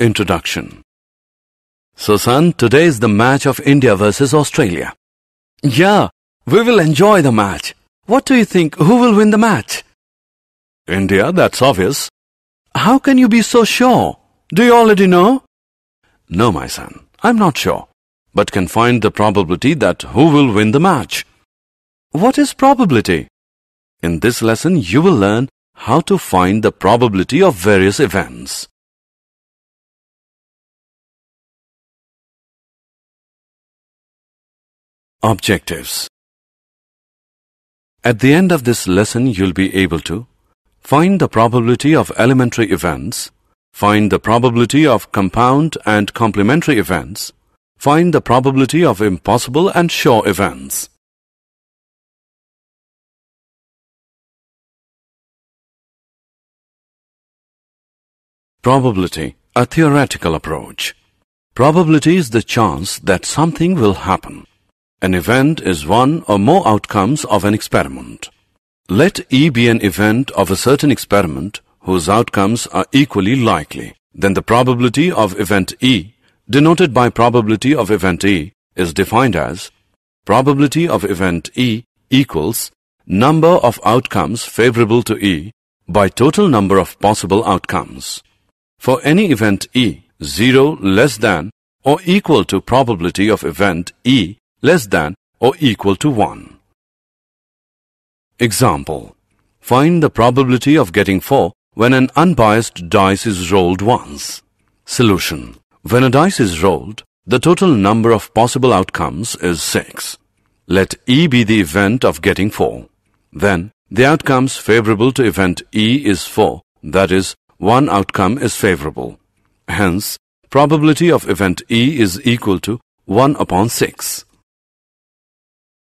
Introduction So son, today is the match of India versus Australia. Yeah, we will enjoy the match. What do you think? Who will win the match? India, that's obvious. How can you be so sure? Do you already know? No, my son, I'm not sure, but can find the probability that who will win the match. What is probability? In this lesson, you will learn how to find the probability of various events. Objectives At the end of this lesson, you'll be able to find the probability of elementary events, find the probability of compound and complementary events, find the probability of impossible and sure events. Probability, a theoretical approach. Probability is the chance that something will happen. An event is one or more outcomes of an experiment. Let E be an event of a certain experiment whose outcomes are equally likely. Then the probability of event E, denoted by probability of event E, is defined as probability of event E equals number of outcomes favorable to E by total number of possible outcomes. For any event E, 0 less than or equal to probability of event E less than or equal to 1. Example. Find the probability of getting 4 when an unbiased dice is rolled once. Solution. When a dice is rolled, the total number of possible outcomes is 6. Let E be the event of getting 4. Then, the outcomes favorable to event E is 4, that is, one outcome is favorable. Hence, probability of event E is equal to 1 upon 6.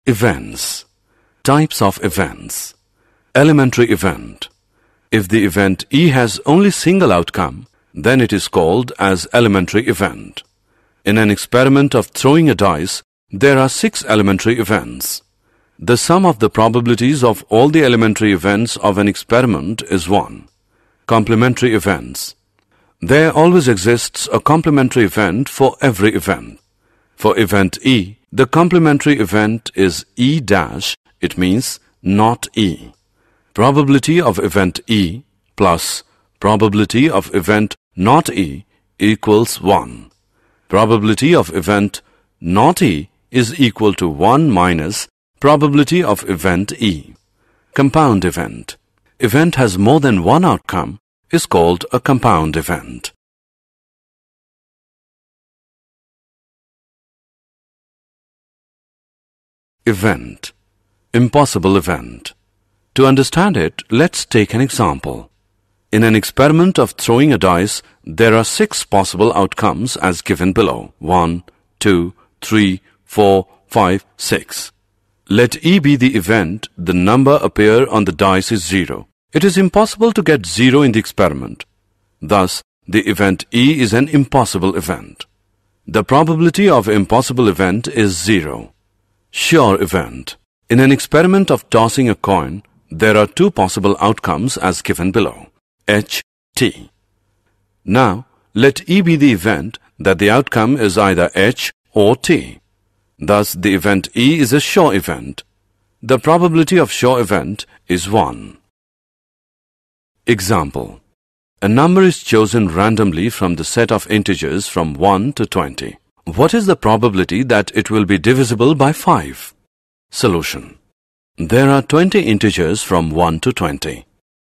Events Types of events Elementary event If the event E has only single outcome, then it is called as elementary event. In an experiment of throwing a dice, there are six elementary events. The sum of the probabilities of all the elementary events of an experiment is 1. Complementary events. There always exists a complementary event for every event. For event E, the complementary event is E dash, it means not E. Probability of event E plus probability of event not E equals 1. Probability of event not E is equal to 1 minus probability of event E. Compound event event has more than one outcome is called a compound event. Event Impossible event To understand it, let's take an example. In an experiment of throwing a dice, there are six possible outcomes as given below. 1, 2, 3, 4, 5, 6. Let E be the event, the number appear on the dice is 0. It is impossible to get 0 in the experiment. Thus, the event E is an impossible event. The probability of impossible event is 0. Sure event. In an experiment of tossing a coin, there are two possible outcomes as given below. H, T. Now, let E be the event that the outcome is either H or T. Thus, the event E is a sure event. The probability of sure event is 1. Example. A number is chosen randomly from the set of integers from 1 to 20. What is the probability that it will be divisible by 5? Solution. There are 20 integers from 1 to 20.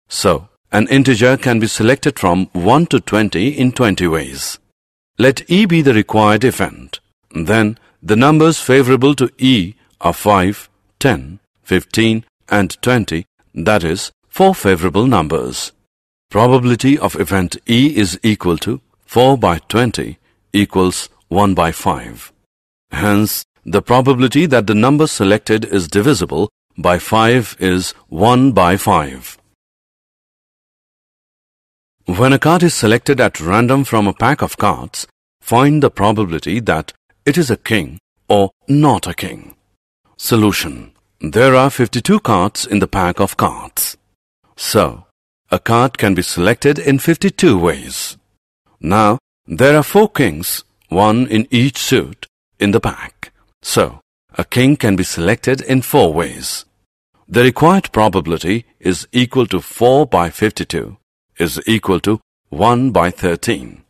So, an integer can be selected from 1 to 20 in 20 ways. Let E be the required event. Then, the numbers favorable to E are 5, 10, 15 and 20, that is, four favorable numbers. Probability of event E is equal to 4 by 20 equals 1 by 5. Hence, the probability that the number selected is divisible by 5 is 1 by 5. When a card is selected at random from a pack of cards, find the probability that it is a king or not a king. Solution. There are 52 cards in the pack of cards. So, a card can be selected in 52 ways. Now, There are four kings, one in each suit, in the pack. So, a king can be selected in four ways. The required probability is equal to 4 by 52 is equal to 1 by 13.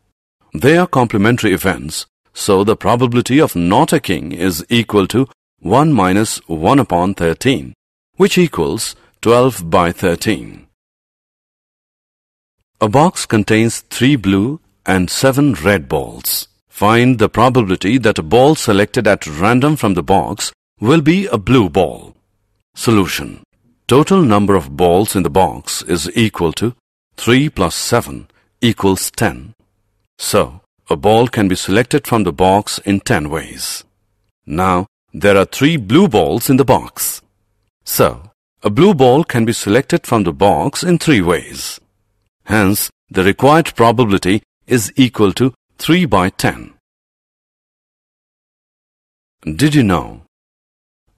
They are complementary events, so the probability of not a king is equal to 1 minus 1 upon 13, which equals 12 by 13. A box contains 3 blue and 7 red balls. Find the probability that a ball selected at random from the box will be a blue ball. Solution. Total number of balls in the box is equal to 3 plus 7 equals 10. So, a ball can be selected from the box in 10 ways. Now, there are 3 blue balls in the box. So, a blue ball can be selected from the box in 3 ways. Hence, the required probability is equal to 3 by 10. Did you know?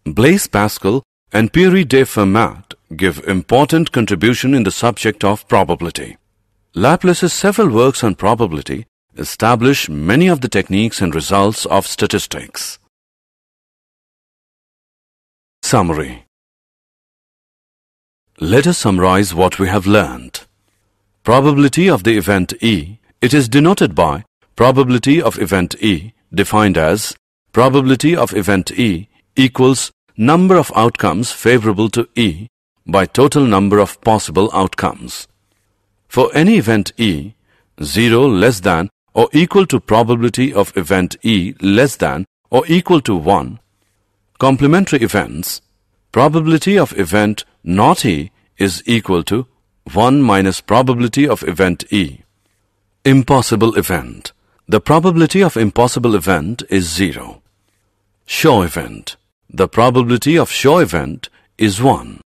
Blaise Pascal and Pierre de Fermat give important contribution in the subject of probability. Laplace's several works on probability establish many of the techniques and results of statistics. Summary Let us summarize what we have learned. Probability of the event E, it is denoted by probability of event E defined as probability of event E equals number of outcomes favorable to E by total number of possible outcomes. For any event E, 0 less than or equal to probability of event E less than or equal to 1, complementary events, probability of event not E is equal to 1 minus probability of event E. Impossible event. The probability of impossible event is 0. Sure event. The probability of sure event is 1.